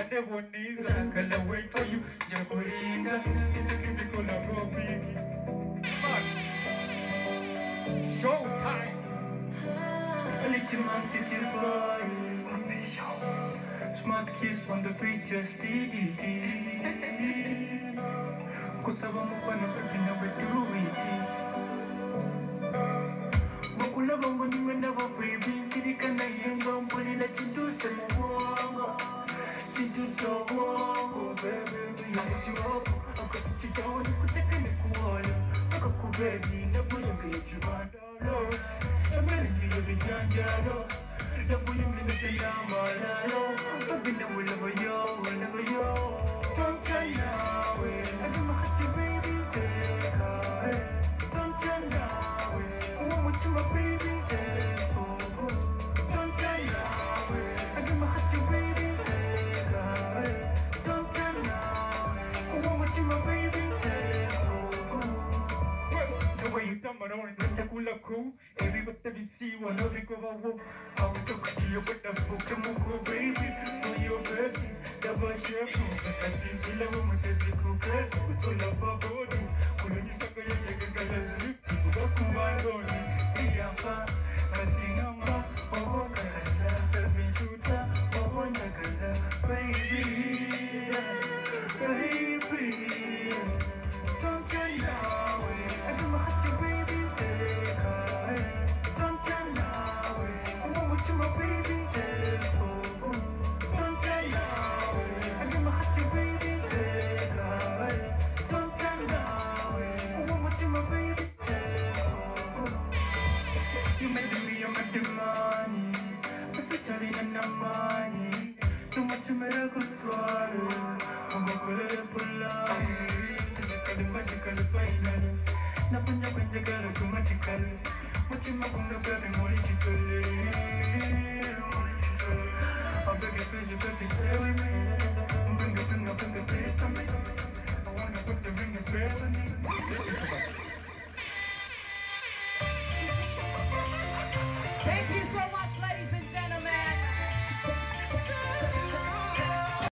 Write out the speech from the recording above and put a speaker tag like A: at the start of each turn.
A: anaboniza
B: kala waipayu jakurinda ilikibikolagobi
A: Showtime!
B: Little show? smart kiss from the preacher's DDD. Sevdiğine boyun kılıcı vardarlar Emerin gibi bir candarlar Lafı yümrümü selam arar
A: hula crew.
B: Every but see one of the cover walk. I will talk to you with the book and move baby. For your verses, the bunch of proof. I think the love says you could. We told about body. Couldn't you suck a young girl as a lip? You got command on you. No, no.